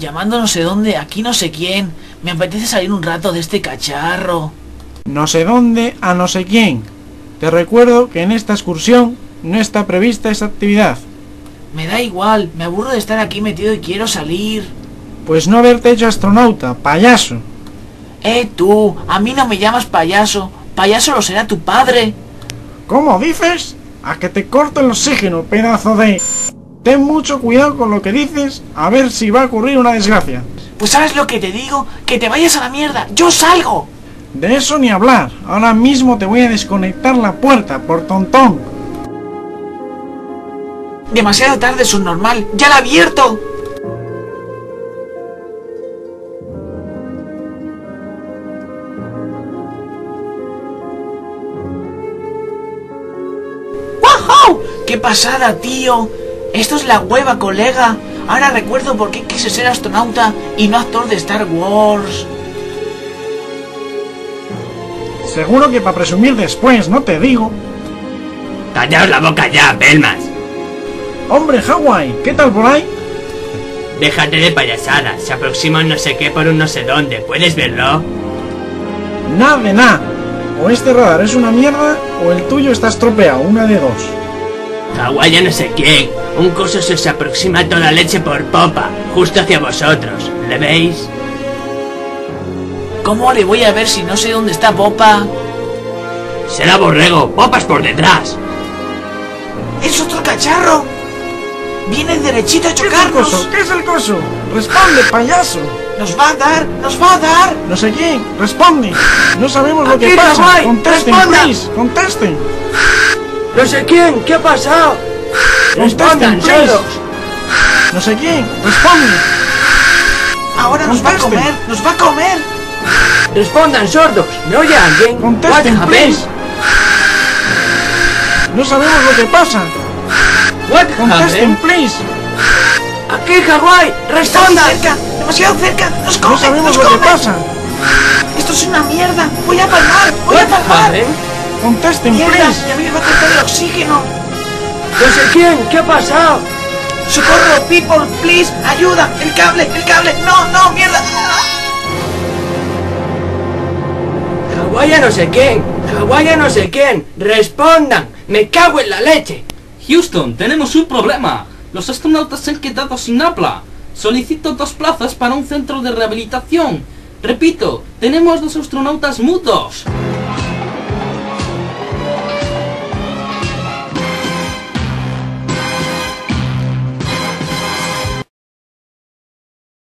Llamando no sé dónde, aquí no sé quién. Me apetece salir un rato de este cacharro. No sé dónde a no sé quién. Te recuerdo que en esta excursión no está prevista esa actividad. Me da igual, me aburro de estar aquí metido y quiero salir. Pues no haberte hecho astronauta, payaso. Eh, tú, a mí no me llamas payaso. Payaso lo será tu padre. ¿Cómo dices? A que te corto el oxígeno, pedazo de... Ten mucho cuidado con lo que dices, a ver si va a ocurrir una desgracia. Pues sabes lo que te digo, que te vayas a la mierda. Yo salgo. De eso ni hablar. Ahora mismo te voy a desconectar la puerta, por tontón. Demasiado tarde, subnormal. ¡Ya la he abierto! ¡Wow! ¡Qué pasada, tío! Esto es la hueva, colega. Ahora recuerdo por qué quise ser astronauta y no actor de Star Wars. Seguro que para presumir después, no te digo. Callaos la boca ya, Belmas. Hombre, Hawái, ¿qué tal por ahí? Déjate de payasadas. Se aproxima un no sé qué por un no sé dónde. ¿Puedes verlo? Nada de nada. O este radar es una mierda, o el tuyo está estropeado, una de dos. Hawái ya no sé quién. Un coso se os aproxima a toda leche por popa, justo hacia vosotros. ¿Le veis? ¿Cómo le voy a ver si no sé dónde está Popa? Será borrego. Popas por detrás. ¡Es otro cacharro! ¡Viene derechito a ¿Qué es el chocarnos! coso? ¿Qué es el coso? Responde, payaso. ¡Nos va a dar! ¡Nos va a dar! No sé quién, responde. No sabemos lo que pasa. Contesten, please, contesten. No sé quién. ¿Qué ha pasado? Respondan, please. sordos. No sé quién, responde. ¡Ahora nos va a comer! ¡Nos va a comer! Respondan, sordos. ¿Me oye alguien? Contesten, What please. No sabemos lo que pasa. What Contesten, please. Aquí, Hawái. ¡Estamos Respondan. cerca! ¡Demasiado cerca! ¡Nos come! No sabemos ¡Nos lo que pasa. ¡Esto es una mierda! ¡Voy a palmar! ¡Voy a palmar! happened? Contesten, ¡Mierda! please. ¡Ya me va a cortar el oxígeno! No sé quién. ¿Qué ha pasado? ¡Socorro! ¡People! ¡Please! ¡Ayuda! ¡El cable! ¡El cable! ¡No! ¡No! ¡Mierda! Hawái ya no sé quién. Hawái ya no sé quién. Respondan. Me cago en la leche. Houston, tenemos un problema. Los astronautas se han quedado sin habla. Solicito dos plazas para un centro de rehabilitación. Repito, tenemos dos astronautas mudos.